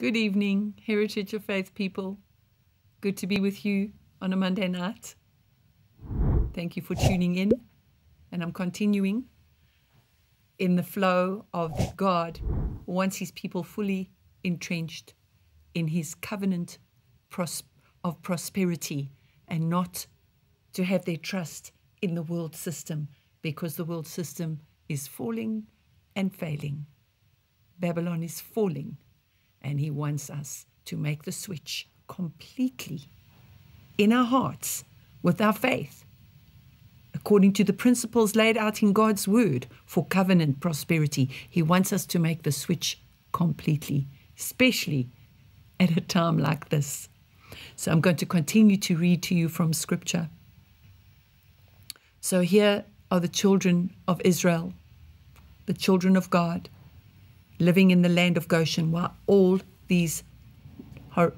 Good evening, Heritage of Faith people. Good to be with you on a Monday night. Thank you for tuning in. And I'm continuing in the flow of God wants his people fully entrenched in his covenant pros- of prosperity and not to have their trust in the world system because the world system is falling and failing. Babylon is falling and He wants us to make the switch completely in our hearts with our faith, according to the principles laid out in God's Word for covenant prosperity. He wants us to make the switch completely, especially at a time like this. So I'm going to continue to read to you from Scripture. So here are the children of Israel, the children of God living in the land of Goshen while all these hor-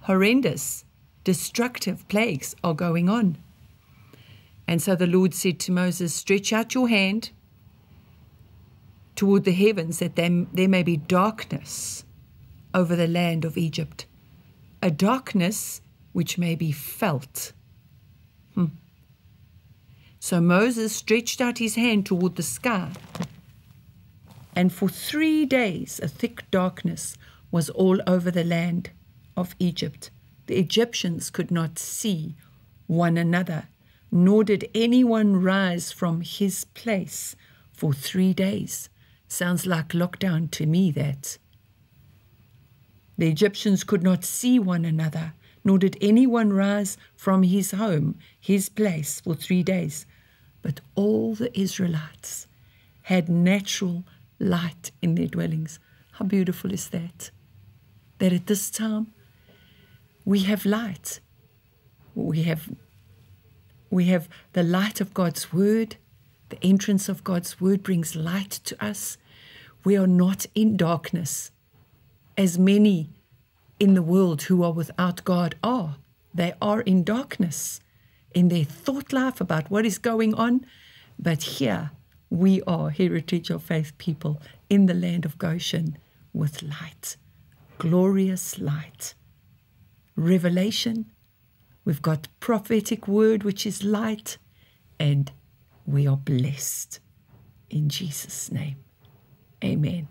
horrendous, destructive plagues are going on. And so the Lord said to Moses, Stretch out your hand toward the heavens that there, there may be darkness over the land of Egypt, a darkness which may be felt. Hmm. So Moses stretched out his hand toward the sky and for three days a thick darkness was all over the land of Egypt. The Egyptians could not see one another, nor did anyone rise from his place for three days. Sounds like lockdown to me, that. The Egyptians could not see one another, nor did anyone rise from his home, his place, for three days. But all the Israelites had natural light in their dwellings. How beautiful is that? That at this time we have light. We have we have the light of God's word. The entrance of God's word brings light to us. We are not in darkness as many in the world who are without God are. They are in darkness in their thought life about what is going on. But here, we are heritage of faith people in the land of Goshen with light, glorious light. Revelation, we've got prophetic word, which is light, and we are blessed in Jesus' name. Amen.